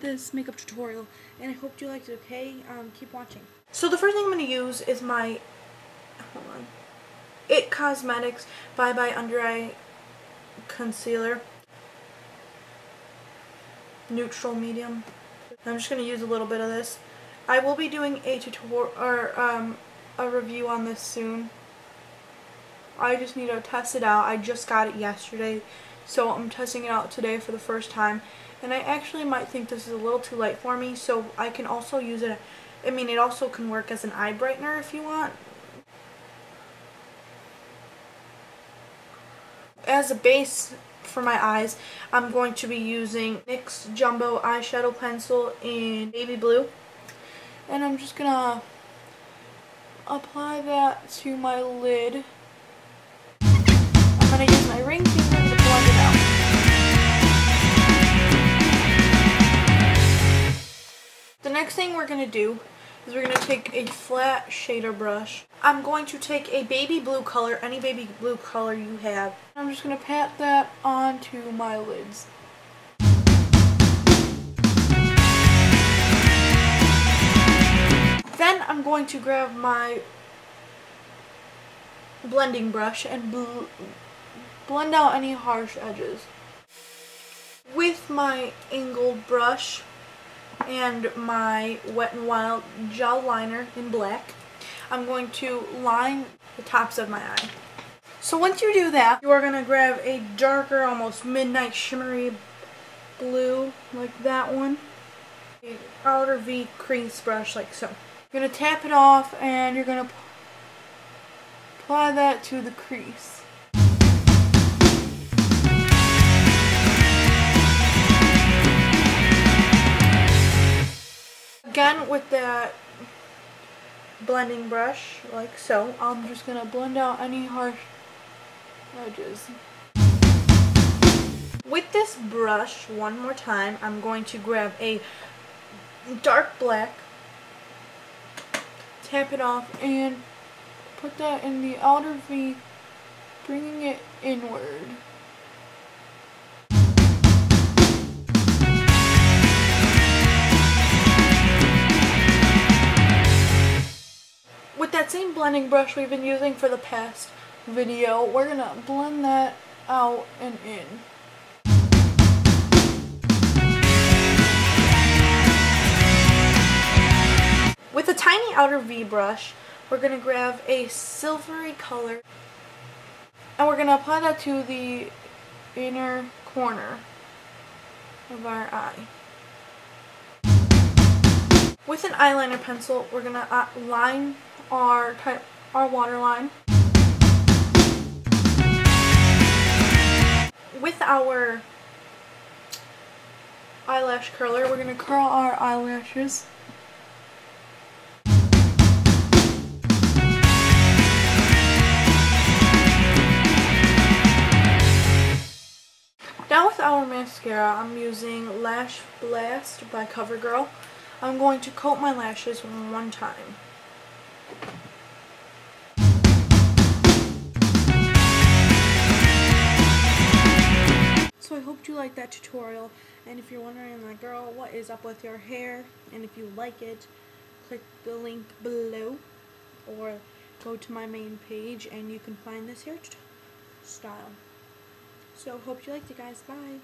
this makeup tutorial, and I hope you liked it, okay? Um, keep watching. So the first thing I'm going to use is my, hold on, It Cosmetics Bye Bye Under Eye Concealer. Neutral medium. I'm just going to use a little bit of this. I will be doing a tutorial, or um, a review on this soon. I just need to test it out. I just got it yesterday, so I'm testing it out today for the first time. And I actually might think this is a little too light for me, so I can also use it. I mean, it also can work as an eye brightener if you want. As a base for my eyes, I'm going to be using NYX Jumbo Eyeshadow Pencil in Baby Blue. And I'm just to apply that to my lid. I'm to use my ring finger thing we're going to do is we're going to take a flat shader brush. I'm going to take a baby blue color, any baby blue color you have. I'm just going to pat that onto my lids. Then I'm going to grab my blending brush and bl blend out any harsh edges. With my angled brush and my Wet n Wild gel liner in black, I'm going to line the tops of my eye. So once you do that, you are going to grab a darker, almost midnight shimmery blue, like that one. A outer V crease brush, like so. You're going to tap it off and you're going to apply that to the crease. Again with that blending brush, like so, I'm just going to blend out any harsh edges. With this brush, one more time, I'm going to grab a dark black, tap it off, and put that in the outer V, bringing it inward. That same blending brush we've been using for the past video, we're going to blend that out and in. With a tiny outer V brush, we're going to grab a silvery color and we're going to apply that to the inner corner of our eye. With an eyeliner pencil, we're going to line our, our waterline. With our eyelash curler, we're going to curl our eyelashes. Now with our mascara, I'm using Lash Blast by CoverGirl. I'm going to coat my lashes one time. So I hope you liked that tutorial, and if you're wondering, like, girl, what is up with your hair, and if you like it, click the link below, or go to my main page, and you can find this hair style. So hope you liked it, guys. Bye.